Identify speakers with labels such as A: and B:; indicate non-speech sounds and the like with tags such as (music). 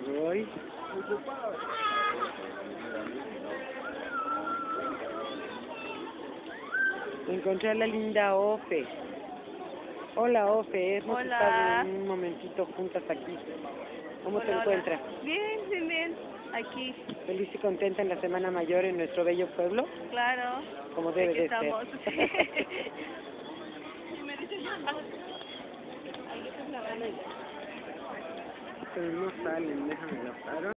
A: Voy. Encontré a la linda Ofe. Hola Ofe, hemos
B: Hola.
A: estado un momentito juntas aquí. ¿Cómo te
B: Hola, hola.
A: encuentras?
B: Bien, bien, bien. Aquí,
A: ¿Feliz y contenta en la Semana Mayor en nuestro bello pueblo?
B: claro.
A: Como debe
B: Aquí
A: de
B: estamos. (laughs) (laughs)
A: ser. Pero no salen, déjame la paro.